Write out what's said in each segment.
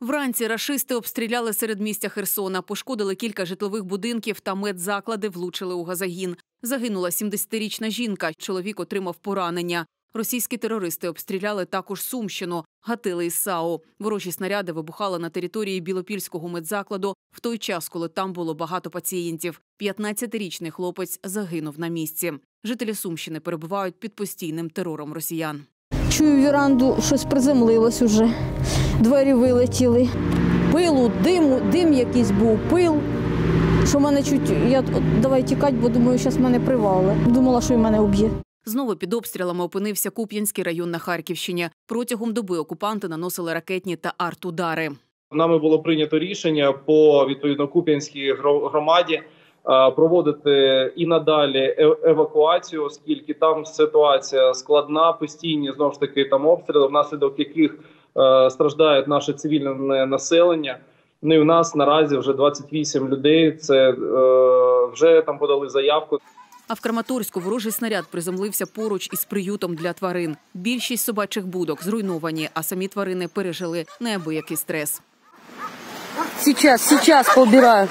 Вранці рашисти обстріляли серед середмістя Херсона, пошкодили кілька житлових будинків та медзаклади влучили у газогін. Загинула 70-річна жінка. Чоловік отримав поранення. Російські терористи обстріляли також Сумщину, гатили із САУ. Ворожі снаряди вибухали на території Білопільського медзакладу в той час, коли там було багато пацієнтів. 15-річний хлопець загинув на місці. Жителі Сумщини перебувають під постійним терором росіян. Чую віранду, щось приземлилось уже. Двері вилетіли. Пилу, диму, дим якийсь був, пил. Що мене чуть. Я давай тікати, бо думаю, зараз мене привали. Думала, що й мене уб'є. Знову під обстрілами опинився Куп'янський район на Харківщині. Протягом доби окупанти наносили ракетні та артудари. Нами було прийнято рішення по відповідно Куп'янській громаді проводити і надалі е- евакуацію, оскільки там ситуація складна, постійні знову ж таки там обстріли, внаслідок яких е, страждає наше цивільне населення. Ну і в нас наразі вже 28 людей. Це е, вже там подали заявку. А в Краматорську ворожий снаряд приземлився поруч із приютом для тварин. Більшість собачих будок зруйновані, а самі тварини пережили неабиякий стрес. Сейчас, сейчас поубираю.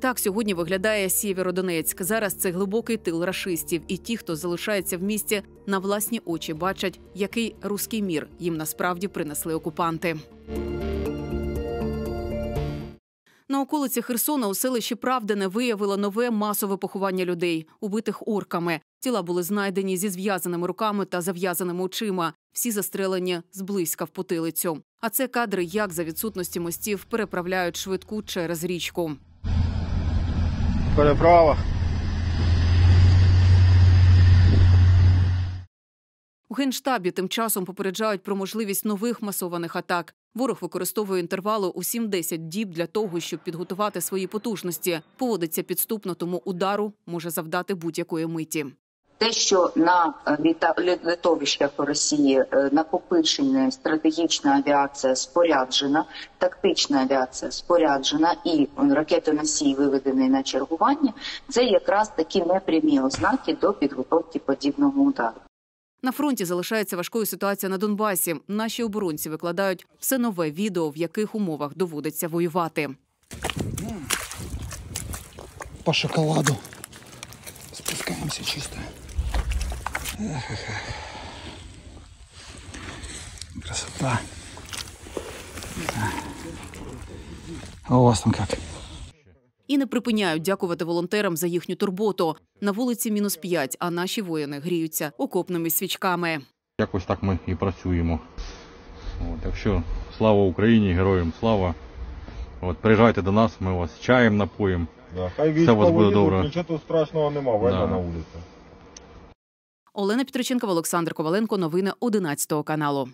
Так сьогодні виглядає Сєвєродонецьк. Зараз це глибокий тил рашистів, і ті, хто залишається в місті, на власні очі бачать, який руський мір їм насправді принесли окупанти. На околиці Херсона у селищі Правдине виявило нове масове поховання людей, убитих орками. Тіла були знайдені зі зв'язаними руками та зав'язаними очима. Всі застрелені зблизька в потилицю. А це кадри, як за відсутності мостів переправляють швидку через річку. Переправа. У генштабі тим часом попереджають про можливість нових масованих атак. Ворог використовує інтервали у 7-10 діб для того, щоб підготувати свої потужності. Поводиться підступно, тому удару може завдати будь-якої миті. Те, що на е, літа- лі- литовищах Росії е, накопичена стратегічна авіація споряджена, тактична авіація споряджена і е, ракетоносій виведений на чергування, це якраз такі непрямі ознаки до підготовки подібного удару. На фронті залишається важкою ситуація на Донбасі. Наші оборонці викладають все нове відео, в яких умовах доводиться воювати. По шоколаду. Спускаемся чисто. Эх, эх, эх. Красота. А у вас там как? І не припиняють дякувати волонтерам за їхню турботу. На вулиці мінус 5, а наші воїни гріються окопними свічками. Якось так ми і працюємо. От, так що слава Україні, героям слава. От, приїжджайте до нас, ми вас чаєм напоїмо. Да, хай Все у вас буде військові добре. їдуть, нічого тут страшного нема, війна Да. на вулиці. Олена Петриченкова, Олександр Коваленко. Новини 11 каналу.